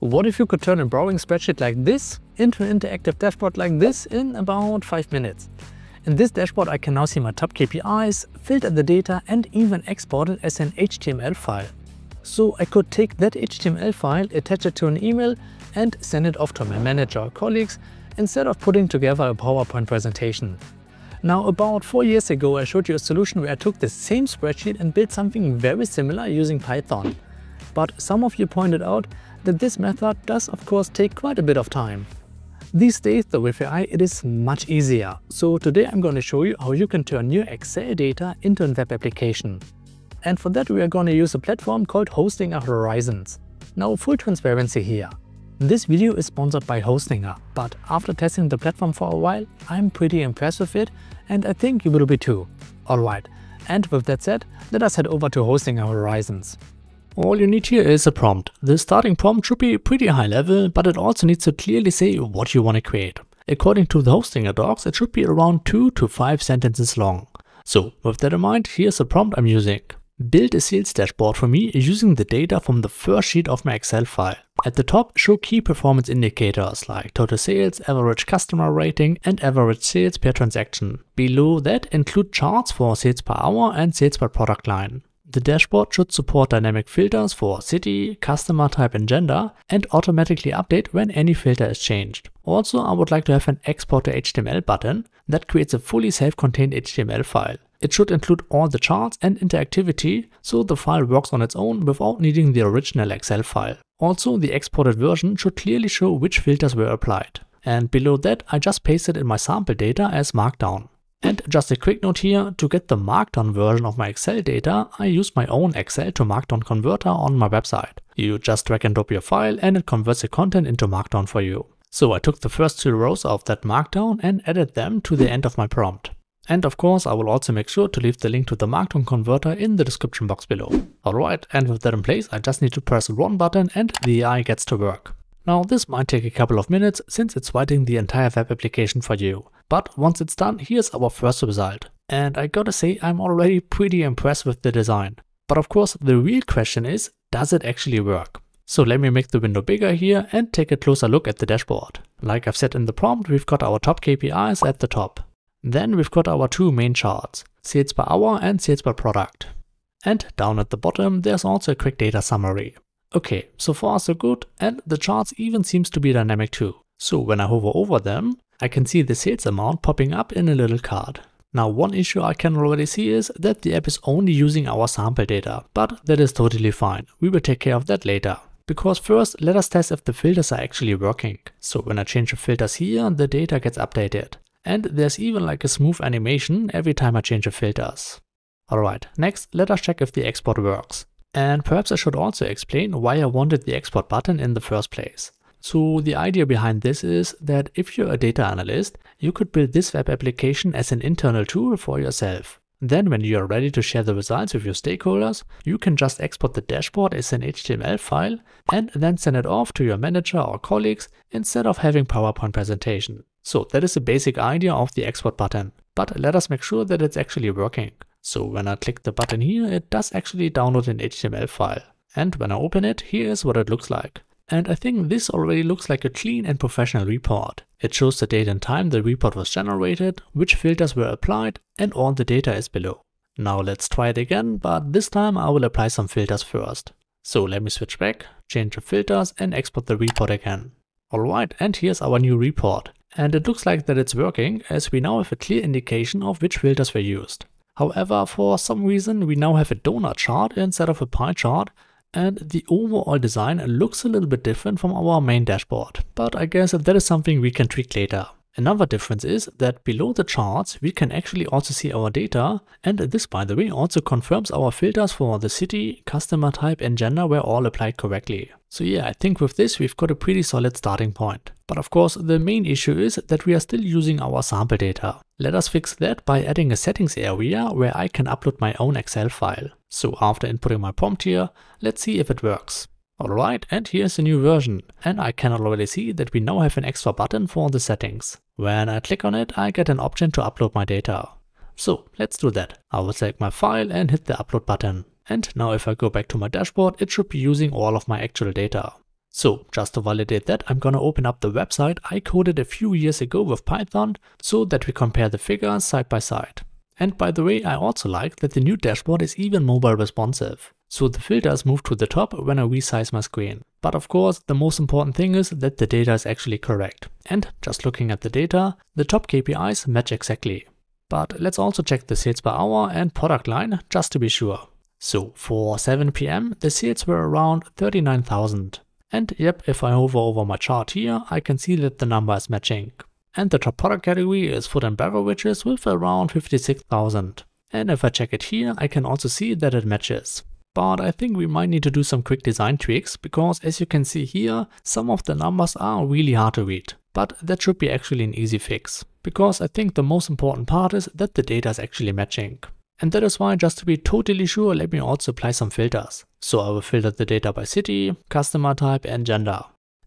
What if you could turn a boring spreadsheet like this into an interactive dashboard like this in about 5 minutes? In this dashboard I can now see my top KPIs, filter the data and even export it as an HTML file. So I could take that HTML file, attach it to an email and send it off to my manager or colleagues instead of putting together a PowerPoint presentation. Now about 4 years ago I showed you a solution where I took the same spreadsheet and built something very similar using Python. But some of you pointed out that this method does of course take quite a bit of time. These days though with AI it is much easier. So today I'm going to show you how you can turn your Excel data into a web application. And for that we are going to use a platform called Hostinger Horizons. Now full transparency here. This video is sponsored by Hostinger, but after testing the platform for a while, I'm pretty impressed with it and I think you will be too. Alright, and with that said, let us head over to Hostinger Horizons. All you need here is a prompt. The starting prompt should be pretty high level, but it also needs to clearly say what you want to create. According to the Hostinger docs, it should be around 2 to 5 sentences long. So with that in mind, here's the prompt I'm using. Build a sales dashboard for me using the data from the first sheet of my Excel file. At the top, show key performance indicators like total sales, average customer rating, and average sales per transaction. Below that, include charts for sales per hour and sales per product line. The dashboard should support dynamic filters for city, customer type and gender and automatically update when any filter is changed. Also, I would like to have an export to HTML button that creates a fully self-contained HTML file. It should include all the charts and interactivity so the file works on its own without needing the original Excel file. Also, the exported version should clearly show which filters were applied. And below that, I just pasted in my sample data as markdown. And just a quick note here, to get the markdown version of my Excel data, I use my own Excel to markdown converter on my website. You just drag and drop your file and it converts the content into markdown for you. So I took the first two rows of that markdown and added them to the end of my prompt. And of course, I will also make sure to leave the link to the markdown converter in the description box below. Alright, and with that in place, I just need to press one button and the AI gets to work. Now this might take a couple of minutes since it's writing the entire web application for you. But once it's done, here's our first result. And I gotta say, I'm already pretty impressed with the design. But of course, the real question is, does it actually work? So let me make the window bigger here and take a closer look at the dashboard. Like I've said in the prompt, we've got our top KPIs at the top. Then we've got our two main charts, sales per hour and sales per product. And down at the bottom, there's also a quick data summary. Okay, so far so good, and the charts even seems to be dynamic too. So when I hover over them, I can see the sales amount popping up in a little card. Now one issue I can already see is that the app is only using our sample data, but that is totally fine. We will take care of that later. Because first, let us test if the filters are actually working. So when I change the filters here, the data gets updated. And there's even like a smooth animation every time I change the filters. Alright, next let us check if the export works. And perhaps I should also explain why I wanted the export button in the first place. So the idea behind this is that if you're a data analyst, you could build this web application as an internal tool for yourself. Then when you are ready to share the results with your stakeholders, you can just export the dashboard as an HTML file and then send it off to your manager or colleagues instead of having PowerPoint presentation. So that is the basic idea of the export button. But let us make sure that it's actually working. So when I click the button here, it does actually download an HTML file. And when I open it, here is what it looks like. And I think this already looks like a clean and professional report. It shows the date and time the report was generated, which filters were applied, and all the data is below. Now let's try it again, but this time I will apply some filters first. So let me switch back, change the filters and export the report again. Alright, and here's our new report. And it looks like that it's working as we now have a clear indication of which filters were used. However, for some reason we now have a donut chart instead of a pie chart and the overall design looks a little bit different from our main dashboard. But I guess that is something we can tweak later. Another difference is that below the charts we can actually also see our data and this by the way also confirms our filters for the city, customer type and gender were all applied correctly. So yeah, I think with this we've got a pretty solid starting point. But of course the main issue is that we are still using our sample data. Let us fix that by adding a settings area where I can upload my own Excel file. So after inputting my prompt here, let's see if it works. Alright, and here's a new version. And I can already see that we now have an extra button for the settings. When I click on it, I get an option to upload my data. So let's do that. I will select my file and hit the upload button. And now if I go back to my dashboard, it should be using all of my actual data. So just to validate that, I'm gonna open up the website I coded a few years ago with Python so that we compare the figures side by side. And by the way, I also like that the new dashboard is even mobile responsive. So the filters move to the top when I resize my screen. But of course, the most important thing is that the data is actually correct. And just looking at the data, the top KPIs match exactly. But let's also check the sales per hour and product line just to be sure. So for 7 pm, the sales were around 39,000. And yep, if I hover over my chart here, I can see that the number is matching. And the top product category is food and beverages with around 56,000. And if I check it here, I can also see that it matches. But I think we might need to do some quick design tweaks because as you can see here, some of the numbers are really hard to read. But that should be actually an easy fix. Because I think the most important part is that the data is actually matching. And that is why just to be totally sure, let me also apply some filters. So I will filter the data by city, customer type and gender.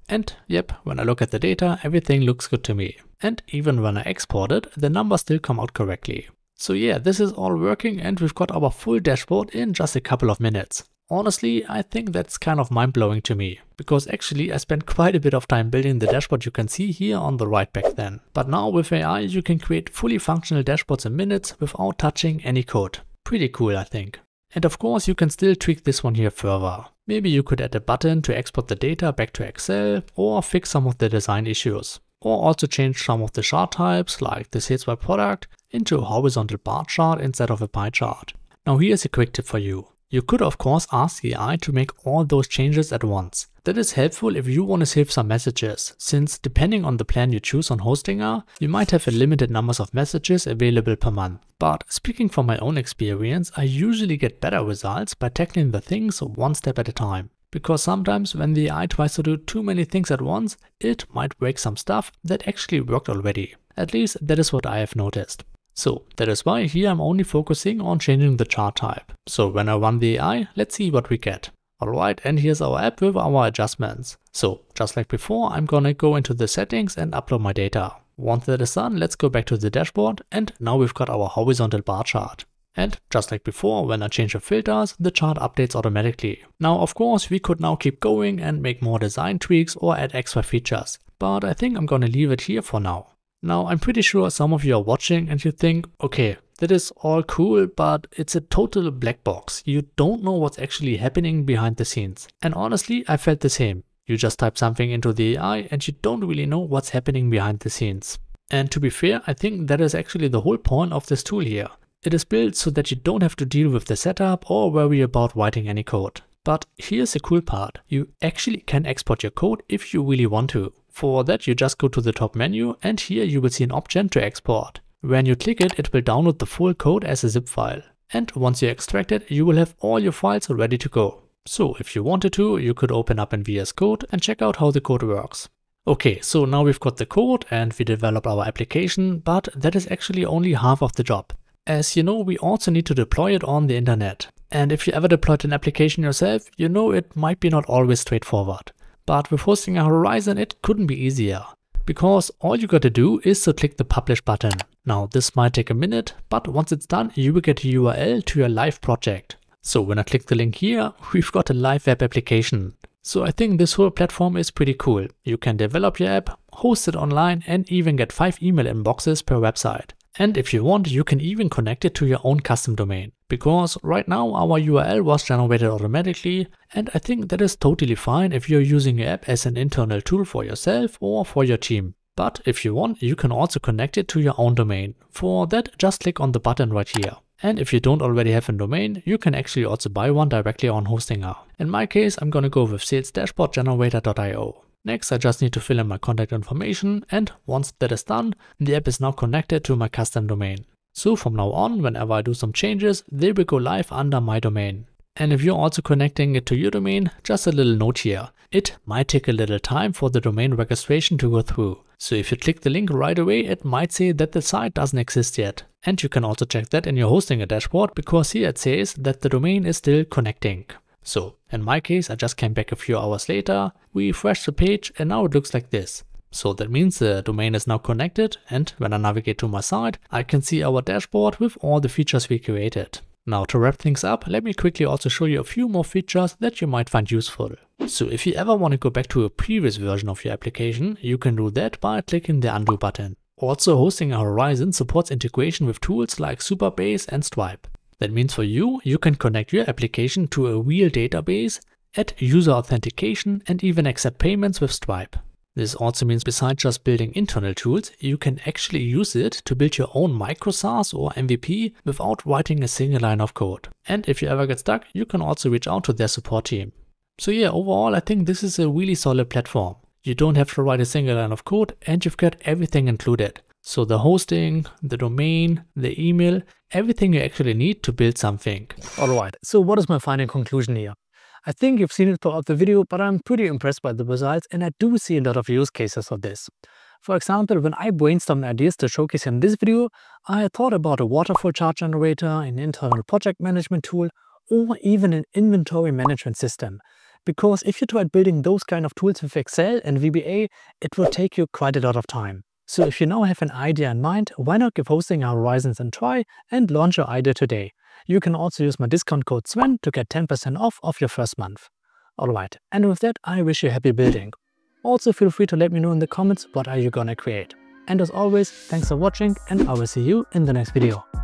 And yep, when I look at the data, everything looks good to me. And even when I export it, the numbers still come out correctly. So yeah, this is all working and we've got our full dashboard in just a couple of minutes. Honestly, I think that's kind of mind-blowing to me, because actually I spent quite a bit of time building the dashboard you can see here on the right back then. But now with AI you can create fully functional dashboards in minutes without touching any code. Pretty cool I think. And of course you can still tweak this one here further. Maybe you could add a button to export the data back to Excel or fix some of the design issues. Or also change some of the chart types like the sales by product into a horizontal bar chart instead of a pie chart. Now here's a quick tip for you. You could of course ask the AI to make all those changes at once. That is helpful if you want to save some messages, since depending on the plan you choose on Hostinger, you might have a limited numbers of messages available per month. But speaking from my own experience, I usually get better results by tackling the things one step at a time. Because sometimes when the AI tries to do too many things at once, it might break some stuff that actually worked already. At least that is what I have noticed. So that is why here I'm only focusing on changing the chart type. So when I run the AI, let's see what we get. Alright, and here's our app with our adjustments. So just like before, I'm gonna go into the settings and upload my data. Once that is done, let's go back to the dashboard and now we've got our horizontal bar chart. And just like before, when I change the filters, the chart updates automatically. Now, of course, we could now keep going and make more design tweaks or add extra features, but I think I'm gonna leave it here for now. Now, I'm pretty sure some of you are watching and you think, okay, that is all cool, but it's a total black box. You don't know what's actually happening behind the scenes. And honestly, I felt the same. You just type something into the AI and you don't really know what's happening behind the scenes. And to be fair, I think that is actually the whole point of this tool here. It is built so that you don't have to deal with the setup or worry about writing any code. But here's the cool part. You actually can export your code if you really want to. For that you just go to the top menu and here you will see an option to export. When you click it, it will download the full code as a zip file. And once you extract it, you will have all your files ready to go. So if you wanted to, you could open up in VS Code and check out how the code works. Okay, so now we've got the code and we developed our application, but that is actually only half of the job. As you know, we also need to deploy it on the internet. And if you ever deployed an application yourself, you know it might be not always straightforward. But with Hostinger Horizon it couldn't be easier. Because all you gotta do is to click the publish button. Now this might take a minute, but once it's done you will get a URL to your live project. So when I click the link here, we've got a live web application. So I think this whole platform is pretty cool. You can develop your app, host it online and even get 5 email inboxes per website. And if you want, you can even connect it to your own custom domain. Because right now our URL was generated automatically and I think that is totally fine if you're using your app as an internal tool for yourself or for your team. But if you want, you can also connect it to your own domain. For that, just click on the button right here. And if you don't already have a domain, you can actually also buy one directly on Hostinger. In my case, I'm gonna go with salesdashboardgenerator.io. Next, I just need to fill in my contact information and once that is done, the app is now connected to my custom domain. So from now on, whenever I do some changes, they will go live under my domain. And if you're also connecting it to your domain, just a little note here. It might take a little time for the domain registration to go through. So if you click the link right away, it might say that the site doesn't exist yet. And you can also check that in your Hostinger dashboard because here it says that the domain is still connecting. So in my case, I just came back a few hours later, we refreshed the page and now it looks like this. So that means the domain is now connected and when I navigate to my site, I can see our dashboard with all the features we created. Now to wrap things up, let me quickly also show you a few more features that you might find useful. So if you ever want to go back to a previous version of your application, you can do that by clicking the undo button. Also Hostinger Horizon supports integration with tools like Supabase and Stripe. That means for you, you can connect your application to a real database, add user authentication and even accept payments with Stripe. This also means besides just building internal tools, you can actually use it to build your own micro SaaS or MVP without writing a single line of code. And if you ever get stuck, you can also reach out to their support team. So yeah, overall I think this is a really solid platform. You don't have to write a single line of code and you've got everything included. So the hosting, the domain, the email, everything you actually need to build something. Alright, so what is my final conclusion here? I think you've seen it throughout the video, but I'm pretty impressed by the results and I do see a lot of use cases of this. For example, when I brainstormed ideas to showcase in this video, I thought about a waterfall chart generator, an internal project management tool, or even an inventory management system. Because if you tried building those kind of tools with Excel and VBA, it will take you quite a lot of time. So if you now have an idea in mind, why not give Hostinger Horizons a try and launch your idea today. You can also use my discount code SVEN to get 10% off of your first month. Alright, and with that I wish you happy building. Also feel free to let me know in the comments what are you gonna create. And as always, thanks for watching and I will see you in the next video.